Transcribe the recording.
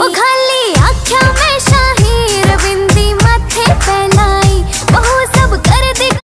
我看你啊。